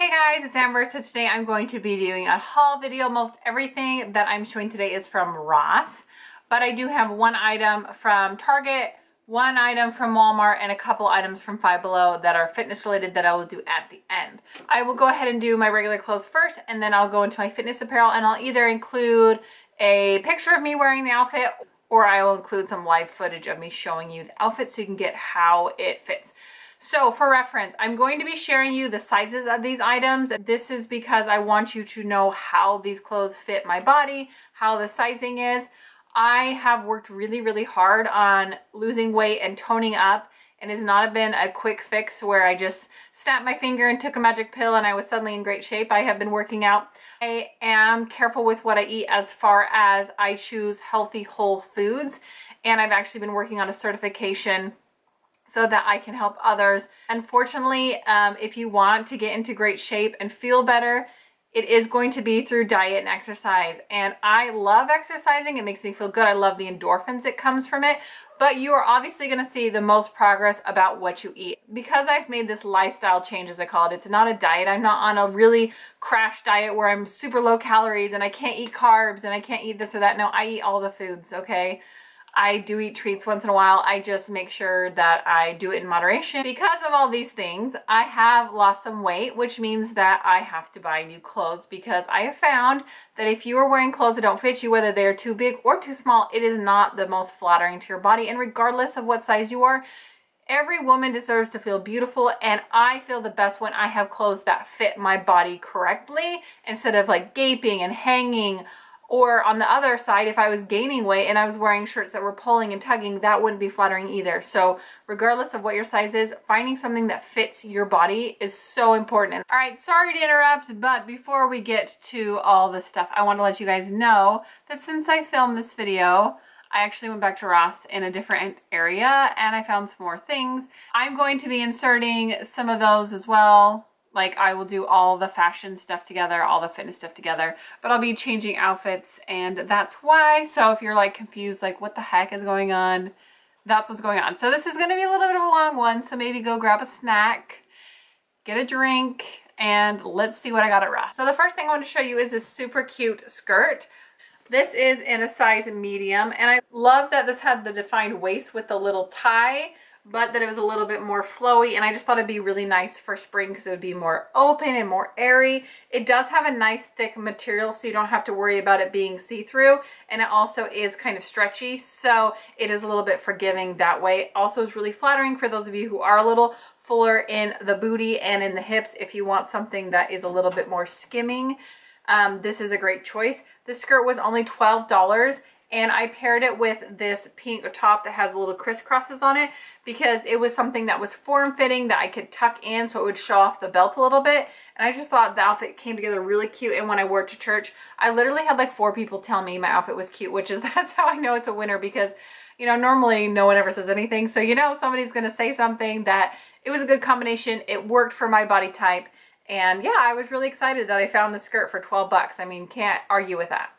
Hey guys, it's Amber. So today I'm going to be doing a haul video. Most everything that I'm showing today is from Ross, but I do have one item from Target, one item from Walmart, and a couple items from Five Below that are fitness related that I will do at the end. I will go ahead and do my regular clothes first, and then I'll go into my fitness apparel, and I'll either include a picture of me wearing the outfit, or I will include some live footage of me showing you the outfit so you can get how it fits. So for reference, I'm going to be sharing you the sizes of these items. This is because I want you to know how these clothes fit my body, how the sizing is. I have worked really, really hard on losing weight and toning up and it's not been a quick fix where I just snapped my finger and took a magic pill and I was suddenly in great shape. I have been working out. I am careful with what I eat as far as I choose healthy whole foods and I've actually been working on a certification so that I can help others. Unfortunately, um, if you want to get into great shape and feel better, it is going to be through diet and exercise. And I love exercising. It makes me feel good. I love the endorphins that comes from it. But you are obviously going to see the most progress about what you eat. Because I've made this lifestyle change, as I call it, it's not a diet. I'm not on a really crash diet where I'm super low calories and I can't eat carbs and I can't eat this or that. No, I eat all the foods, okay? I do eat treats once in a while. I just make sure that I do it in moderation. Because of all these things, I have lost some weight, which means that I have to buy new clothes because I have found that if you are wearing clothes that don't fit you, whether they're too big or too small, it is not the most flattering to your body. And regardless of what size you are, every woman deserves to feel beautiful and I feel the best when I have clothes that fit my body correctly instead of like gaping and hanging or on the other side, if I was gaining weight and I was wearing shirts that were pulling and tugging, that wouldn't be flattering either. So regardless of what your size is, finding something that fits your body is so important. All right, sorry to interrupt, but before we get to all this stuff, I want to let you guys know that since I filmed this video, I actually went back to Ross in a different area and I found some more things. I'm going to be inserting some of those as well like I will do all the fashion stuff together, all the fitness stuff together, but I'll be changing outfits and that's why. So if you're like confused, like what the heck is going on, that's what's going on. So this is gonna be a little bit of a long one. So maybe go grab a snack, get a drink, and let's see what I got at Ross. So the first thing I want to show you is this super cute skirt. This is in a size medium and I love that this had the defined waist with the little tie but that it was a little bit more flowy and I just thought it'd be really nice for spring because it would be more open and more airy. It does have a nice thick material so you don't have to worry about it being see-through and it also is kind of stretchy so it is a little bit forgiving that way. Also is really flattering for those of you who are a little fuller in the booty and in the hips if you want something that is a little bit more skimming. Um, this is a great choice. This skirt was only $12 and I paired it with this pink top that has little crisscrosses on it because it was something that was form-fitting that I could tuck in so it would show off the belt a little bit. And I just thought the outfit came together really cute. And when I wore it to church I literally had like four people tell me my outfit was cute which is that's how I know it's a winner because you know normally no one ever says anything. So you know somebody's gonna say something that it was a good combination. It worked for my body type. And yeah I was really excited that I found the skirt for 12 bucks. I mean can't argue with that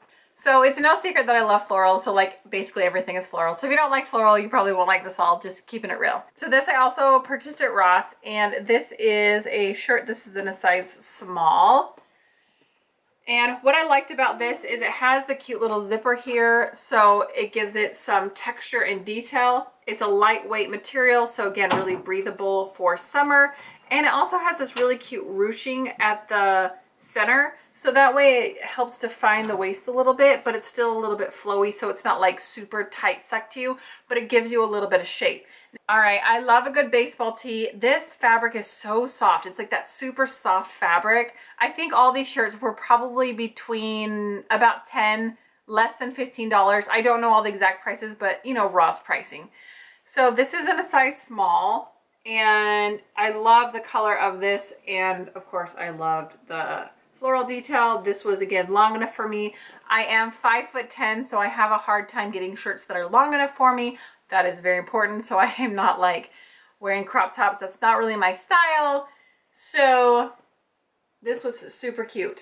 so it's no secret that I love floral, so like basically everything is floral. So if you don't like floral, you probably won't like this all, just keeping it real. So this I also purchased at Ross, and this is a shirt, this is in a size small. And what I liked about this is it has the cute little zipper here, so it gives it some texture and detail. It's a lightweight material, so again, really breathable for summer. And it also has this really cute ruching at the center. So that way it helps define the waist a little bit, but it's still a little bit flowy, so it's not like super tight sucked to you, but it gives you a little bit of shape. All right, I love a good baseball tee. This fabric is so soft. It's like that super soft fabric. I think all these shirts were probably between about 10, less than $15. I don't know all the exact prices, but you know, Ross pricing. So this is in a size small and I love the color of this and of course I loved the floral detail. This was again long enough for me. I am five foot 10, so I have a hard time getting shirts that are long enough for me. That is very important. So I am not like wearing crop tops. That's not really my style. So this was super cute.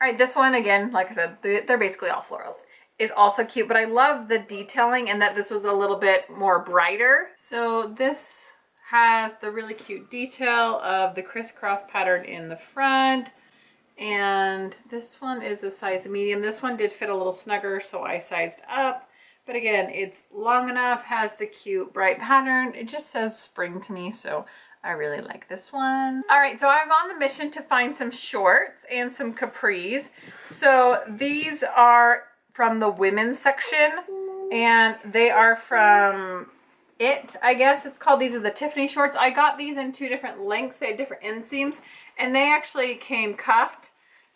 All right, this one again, like I said, they're basically all florals is also cute, but I love the detailing and that this was a little bit more brighter. So this has the really cute detail of the crisscross pattern in the front. And this one is a size medium. This one did fit a little snugger, so I sized up. But again, it's long enough, has the cute bright pattern. It just says spring to me, so I really like this one. All right, so I was on the mission to find some shorts and some capris. So these are from the women's section, and they are from it, I guess it's called. These are the Tiffany shorts. I got these in two different lengths. They had different inseams and they actually came cuffed.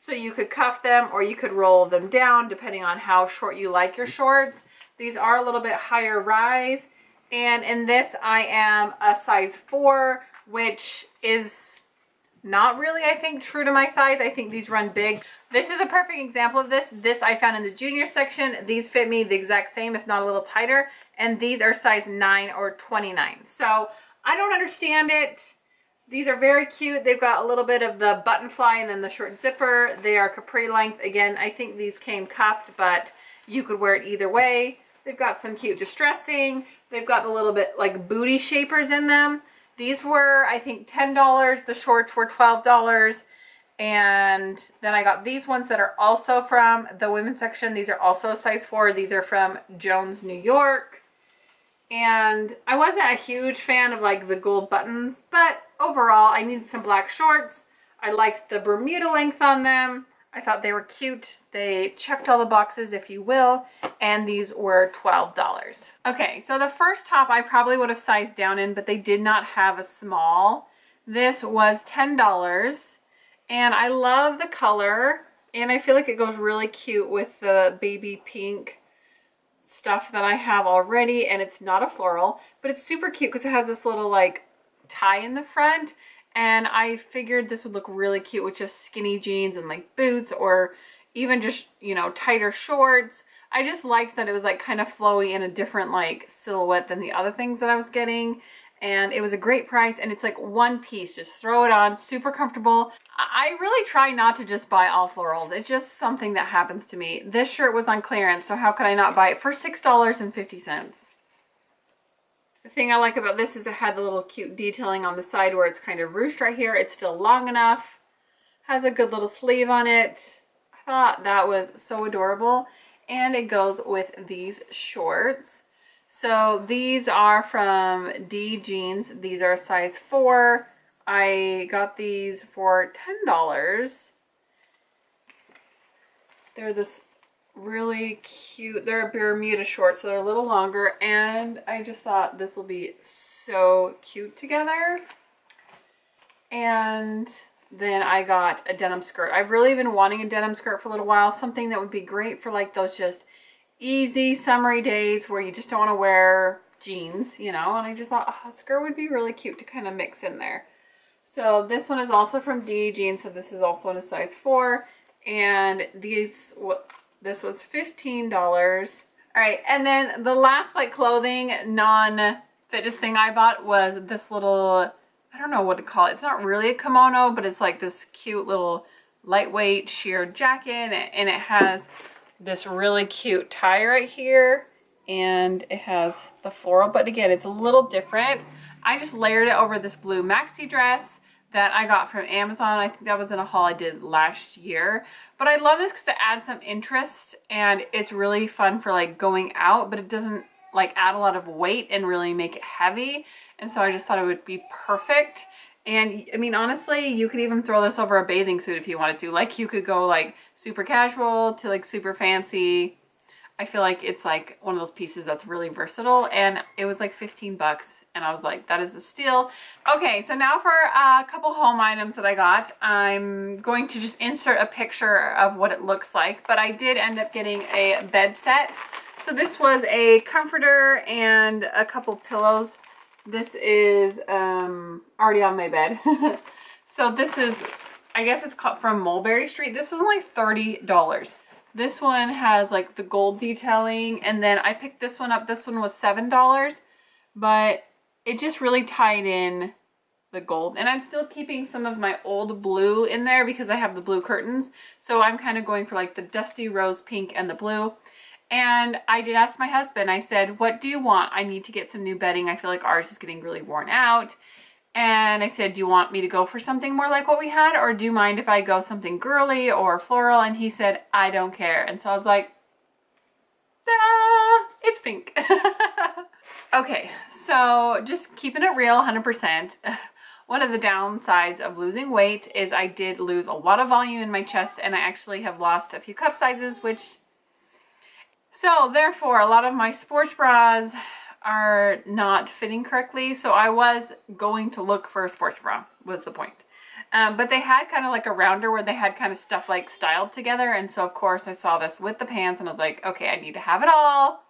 So you could cuff them or you could roll them down depending on how short you like your shorts. These are a little bit higher rise. And in this I am a size four, which is not really, I think, true to my size. I think these run big. This is a perfect example of this. This I found in the junior section. These fit me the exact same, if not a little tighter. And these are size 9 or 29. So I don't understand it. These are very cute. They've got a little bit of the button fly and then the short zipper. They are capri length. Again, I think these came cuffed, but you could wear it either way. They've got some cute distressing. They've got a little bit like booty shapers in them. These were, I think, $10. The shorts were $12. And then I got these ones that are also from the women's section. These are also size 4. These are from Jones, New York. And I wasn't a huge fan of like the gold buttons, but overall I needed some black shorts. I liked the Bermuda length on them. I thought they were cute. They checked all the boxes, if you will, and these were $12. Okay, so the first top I probably would have sized down in, but they did not have a small. This was $10, and I love the color, and I feel like it goes really cute with the baby pink stuff that I have already, and it's not a floral, but it's super cute because it has this little, like, tie in the front, and I figured this would look really cute with just skinny jeans and like boots or even just, you know, tighter shorts. I just liked that it was like kind of flowy in a different like silhouette than the other things that I was getting. And it was a great price and it's like one piece, just throw it on, super comfortable. I really try not to just buy all florals. It's just something that happens to me. This shirt was on clearance, so how could I not buy it for $6.50? The thing I like about this is it had the little cute detailing on the side where it's kind of ruched right here. It's still long enough. Has a good little sleeve on it. I thought that was so adorable. And it goes with these shorts. So these are from D Jeans. These are size 4. I got these for $10. They're this really cute. They're Bermuda short, so they're a little longer. And I just thought this will be so cute together. And then I got a denim skirt. I've really been wanting a denim skirt for a little while. Something that would be great for like those just easy summery days where you just don't want to wear jeans, you know. And I just thought oh, a skirt would be really cute to kind of mix in there. So this one is also from D Jeans. So this is also in a size 4. And these this was $15. All right, and then the last like clothing non-fitness thing I bought was this little, I don't know what to call it. It's not really a kimono, but it's like this cute little lightweight sheer jacket and it has this really cute tie right here and it has the floral, but again, it's a little different. I just layered it over this blue maxi dress that I got from Amazon. I think that was in a haul I did last year. But I love this because it adds some interest and it's really fun for like going out, but it doesn't like add a lot of weight and really make it heavy. And so I just thought it would be perfect. And I mean, honestly, you could even throw this over a bathing suit if you wanted to. Like you could go like super casual to like super fancy. I feel like it's like one of those pieces that's really versatile and it was like 15 bucks and I was like, that is a steal. Okay, so now for a couple home items that I got. I'm going to just insert a picture of what it looks like, but I did end up getting a bed set. So this was a comforter and a couple pillows. This is um, already on my bed. so this is, I guess it's called from Mulberry Street. This was only $30. This one has like the gold detailing and then I picked this one up. This one was $7, but it just really tied in the gold. And I'm still keeping some of my old blue in there because I have the blue curtains. So I'm kind of going for like the dusty rose pink and the blue. And I did ask my husband, I said, what do you want? I need to get some new bedding. I feel like ours is getting really worn out. And I said, do you want me to go for something more like what we had? Or do you mind if I go something girly or floral? And he said, I don't care. And so I was like, Ta-da! It's pink. okay, so just keeping it real 100%. One of the downsides of losing weight is I did lose a lot of volume in my chest and I actually have lost a few cup sizes, which... So therefore, a lot of my sports bras are not fitting correctly. So I was going to look for a sports bra, was the point. Um, but they had kind of like a rounder where they had kind of stuff like styled together. And so of course I saw this with the pants and I was like, okay, I need to have it all.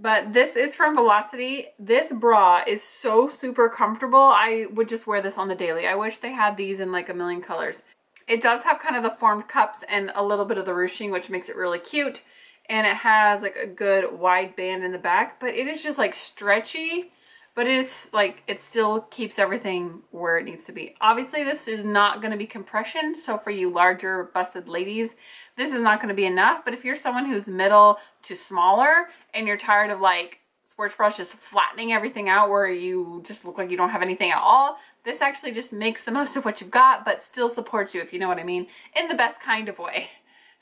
But this is from Velocity. This bra is so super comfortable. I would just wear this on the daily. I wish they had these in like a million colors. It does have kind of the formed cups and a little bit of the ruching, which makes it really cute. And it has like a good wide band in the back, but it is just like stretchy but it's like it still keeps everything where it needs to be. Obviously this is not going to be compression so for you larger busted ladies this is not going to be enough but if you're someone who's middle to smaller and you're tired of like sports bras just flattening everything out where you just look like you don't have anything at all this actually just makes the most of what you've got but still supports you if you know what I mean in the best kind of way.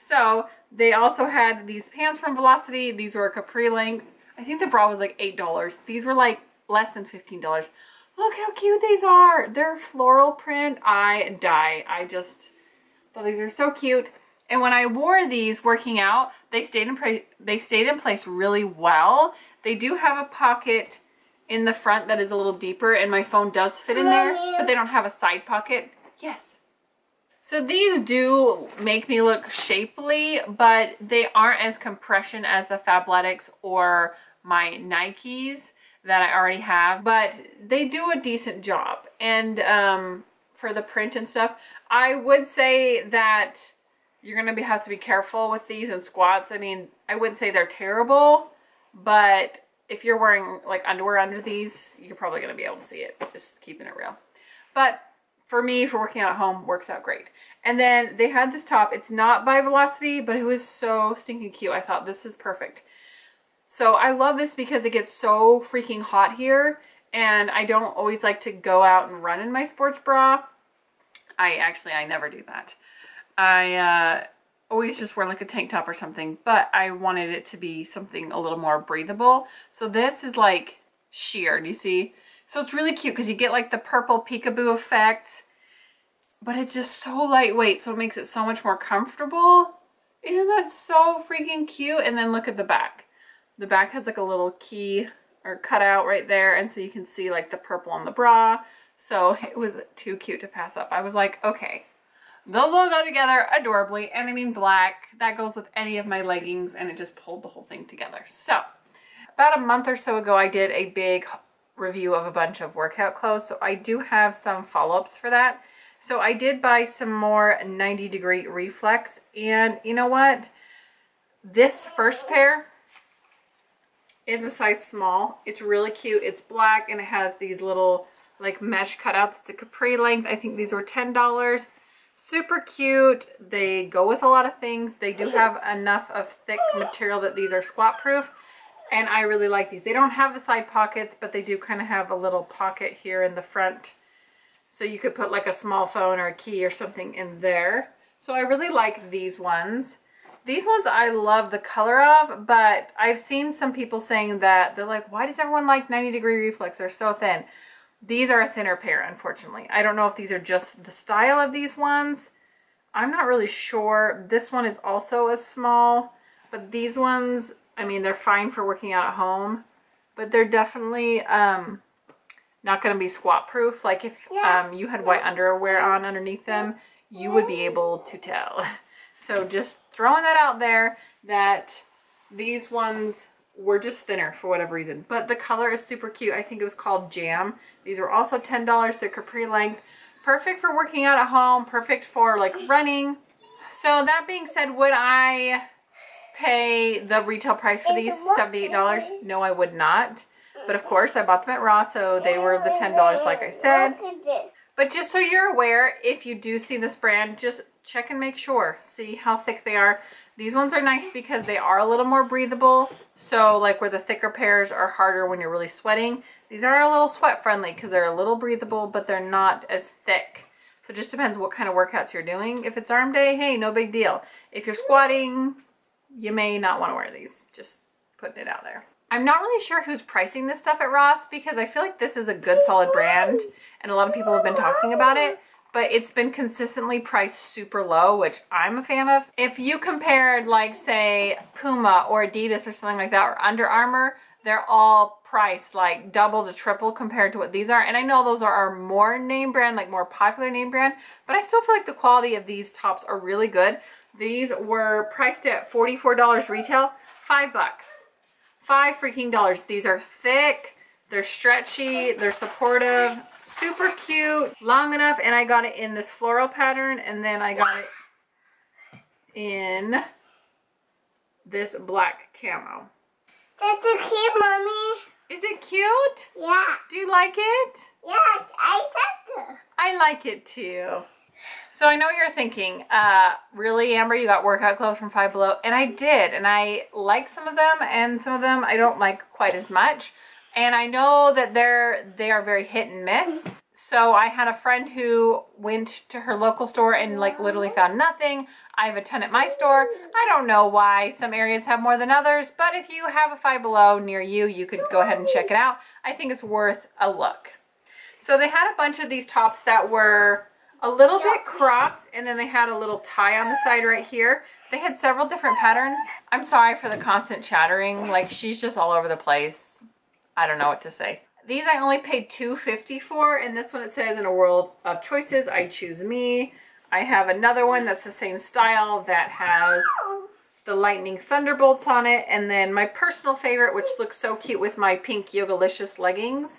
So they also had these pants from Velocity. These were a capri length. I think the bra was like $8. These were like less than $15. Look how cute these are. They're floral print. I die. I just thought these are so cute. And when I wore these working out, they stayed in they stayed in place really well. They do have a pocket in the front that is a little deeper and my phone does fit in there, but they don't have a side pocket. Yes. So these do make me look shapely, but they aren't as compression as the Fabletics or my Nikes that I already have, but they do a decent job. And um, for the print and stuff, I would say that you're going to have to be careful with these and squats. I mean, I wouldn't say they're terrible, but if you're wearing like underwear under these, you're probably to be able to see it. Just keeping it real. But for me, for working out at home, works out great. And then they had this top. It's not by Velocity, but it was so stinking cute. I thought this is perfect. So I love this because it gets so freaking hot here and I don't always like to go out and run in my sports bra. I actually, I never do that. I uh, always just wear like a tank top or something, but I wanted it to be something a little more breathable. So this is like sheer, do you see? So it's really cute because you get like the purple peekaboo effect, but it's just so lightweight, so it makes it so much more comfortable. Isn't that so freaking cute? And then look at the back. The back has like a little key or cutout right there. And so you can see like the purple on the bra. So it was too cute to pass up. I was like, okay, those all go together adorably. And I mean black, that goes with any of my leggings and it just pulled the whole thing together. So about a month or so ago, I did a big review of a bunch of workout clothes. So I do have some follow-ups for that. So I did buy some more 90 degree reflex and you know what? This first pair is a size small. It's really cute. It's black and it has these little like mesh cutouts. It's a capri length. I think these were $10. Super cute. They go with a lot of things. They do have enough of thick material that these are squat proof. And I really like these. They don't have the side pockets, but they do kind of have a little pocket here in the front. So you could put like a small phone or a key or something in there. So I really like these ones. These ones I love the color of, but I've seen some people saying that they're like, why does everyone like 90 degree reflex? They're so thin. These are a thinner pair, unfortunately. I don't know if these are just the style of these ones. I'm not really sure. This one is also a small, but these ones, I mean, they're fine for working out at home, but they're definitely um, not going to be squat proof. Like if um, you had white underwear on underneath them, you would be able to tell. So just throwing that out there that these ones were just thinner for whatever reason. But the color is super cute. I think it was called Jam. These were also $10. They're capri length. Perfect for working out at home. Perfect for like running. So that being said, would I pay the retail price for these $78? No, I would not. But of course, I bought them at Ross, so they were the $10 like I said. But just so you're aware, if you do see this brand, just check and make sure. See how thick they are. These ones are nice because they are a little more breathable. So like where the thicker pairs are harder when you're really sweating, these are a little sweat friendly because they're a little breathable, but they're not as thick. So it just depends what kind of workouts you're doing. If it's arm day, hey, no big deal. If you're squatting, you may not want to wear these. Just putting it out there. I'm not really sure who's pricing this stuff at Ross because I feel like this is a good solid brand and a lot of people have been talking about it but it's been consistently priced super low, which I'm a fan of. If you compared like say Puma or Adidas or something like that or Under Armour, they're all priced like double to triple compared to what these are. And I know those are our more name brand, like more popular name brand, but I still feel like the quality of these tops are really good. These were priced at $44 retail, five bucks. Five freaking dollars. These are thick, they're stretchy, they're supportive, super cute, long enough, and I got it in this floral pattern, and then I got it in this black camo. That's a cute, mommy. Is it cute? Yeah. Do you like it? Yeah, I like it. I like it too. So I know you're thinking, uh, really, Amber, you got workout clothes from Five Below? And I did, and I like some of them, and some of them I don't like quite as much. And I know that they're they are very hit and miss. So I had a friend who went to her local store and like literally found nothing. I have a ton at my store. I don't know why some areas have more than others, but if you have a Five Below near you, you could go ahead and check it out. I think it's worth a look. So they had a bunch of these tops that were a little bit cropped and then they had a little tie on the side right here. They had several different patterns. I'm sorry for the constant chattering. Like she's just all over the place. I don't know what to say. These I only paid $2.50 for, and this one it says, in a world of choices, I choose me. I have another one that's the same style that has the lightning thunderbolts on it, and then my personal favorite, which looks so cute with my pink Yogalicious leggings,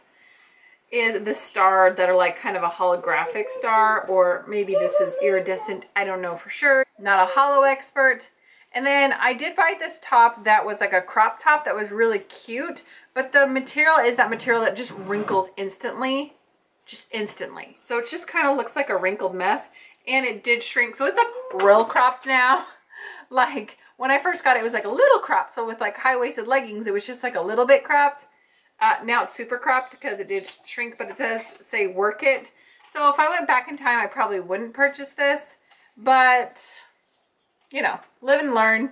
is the star that are like kind of a holographic star, or maybe this is iridescent, I don't know for sure. Not a holo expert. And then I did buy this top that was like a crop top that was really cute, but the material is that material that just wrinkles instantly, just instantly. So it just kind of looks like a wrinkled mess and it did shrink. So it's like real cropped now. like when I first got it, it was like a little cropped. So with like high-waisted leggings, it was just like a little bit cropped. Uh, now it's super cropped because it did shrink, but it does say work it. So if I went back in time, I probably wouldn't purchase this, but you know, live and learn.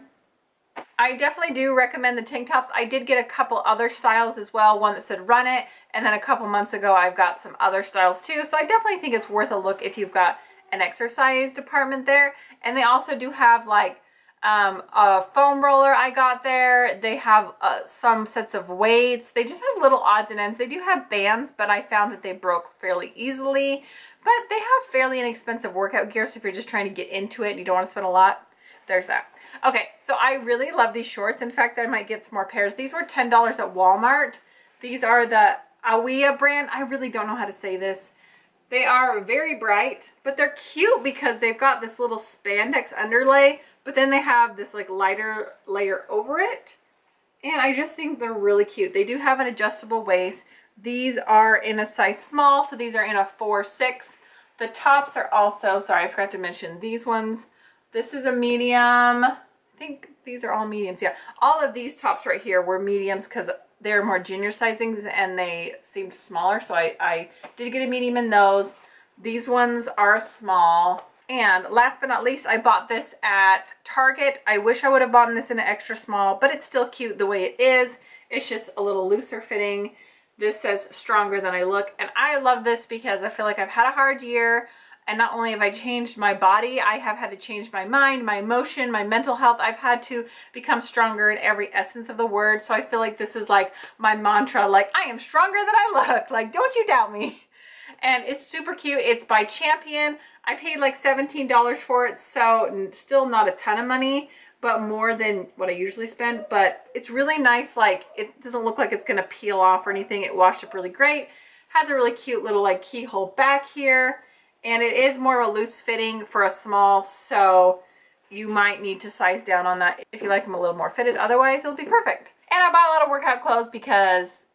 I definitely do recommend the tank tops. I did get a couple other styles as well. One that said run it. And then a couple months ago, I've got some other styles too. So I definitely think it's worth a look if you've got an exercise department there. And they also do have like um, a foam roller I got there. They have uh, some sets of weights. They just have little odds and ends. They do have bands, but I found that they broke fairly easily. But they have fairly inexpensive workout gear, so if you're just trying to get into it and you don't want to spend a lot, there's that. Okay, so I really love these shorts. In fact, I might get some more pairs. These were $10 at Walmart. These are the Awea brand. I really don't know how to say this. They are very bright, but they're cute because they've got this little spandex underlay, but then they have this like lighter layer over it. And I just think they're really cute. They do have an adjustable waist. These are in a size small, so these are in a 4-6. The tops are also, sorry, I forgot to mention, these ones, this is a medium, I think these are all mediums. Yeah, all of these tops right here were mediums because they're more junior sizings and they seemed smaller. So I, I did get a medium in those. These ones are small. And last but not least, I bought this at Target. I wish I would have bought this in an extra small, but it's still cute the way it is. It's just a little looser fitting. This says stronger than I look. And I love this because I feel like I've had a hard year. And not only have I changed my body, I have had to change my mind, my emotion, my mental health. I've had to become stronger in every essence of the word. So I feel like this is like my mantra, like I am stronger than I look. Like, don't you doubt me. And it's super cute. It's by Champion. I paid like $17 for it. So still not a ton of money, but more than what I usually spend. But it's really nice. Like it doesn't look like it's to peel off or anything. It washed up really great. Has a really cute little like keyhole back here and it is more of a loose fitting for a small, so you might need to size down on that if you like them a little more fitted. Otherwise, it'll be perfect. And I bought a lot of workout clothes because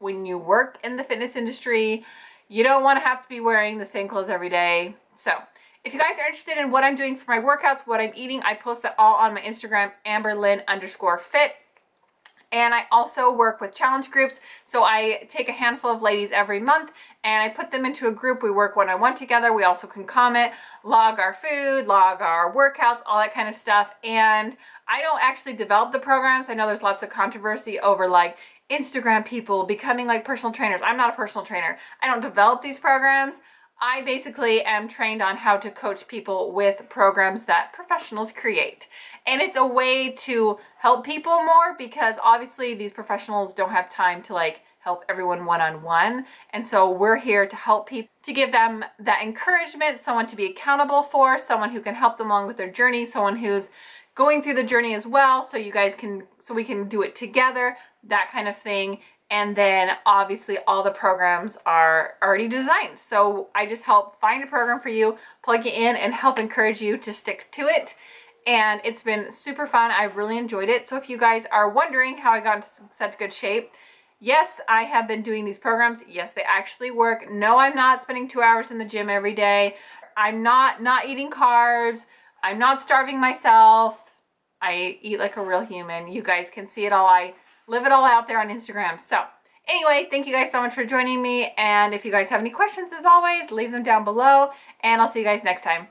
when you work in the fitness industry, you don't want to have to be wearing the same clothes every day. So If you guys are interested in what I'm doing for my workouts, what I'm eating, I post that all on my Instagram, amberlynn underscore fit. And I also work with challenge groups. So I take a handful of ladies every month and I put them into a group. We work one-on-one together. We also can comment, log our food, log our workouts, all that kind of stuff. And I don't actually develop the programs. I know there's lots of controversy over like Instagram people becoming like personal trainers. I'm not a personal trainer. I don't develop these programs. I basically am trained on how to coach people with programs that professionals create. And it's a way to help people more because obviously these professionals don't have time to like help everyone one-on-one. -on -one. And so we're here to help people, to give them that encouragement, someone to be accountable for, someone who can help them along with their journey, someone who's going through the journey as well so you guys can, so we can do it together, that kind of thing. And then obviously all the programs are already designed. So I just help find a program for you, plug it in and help encourage you to stick to it. And it's been super fun. I've really enjoyed it. So if you guys are wondering how I got into such good shape, yes, I have been doing these programs. Yes, they actually work. No, I'm not spending two hours in the gym every day. I'm not not eating carbs. I'm not starving myself. I eat like a real human. You guys can see it all. I live it all out there on Instagram. So anyway, thank you guys so much for joining me. And if you guys have any questions, as always, leave them down below. And I'll see you guys next time.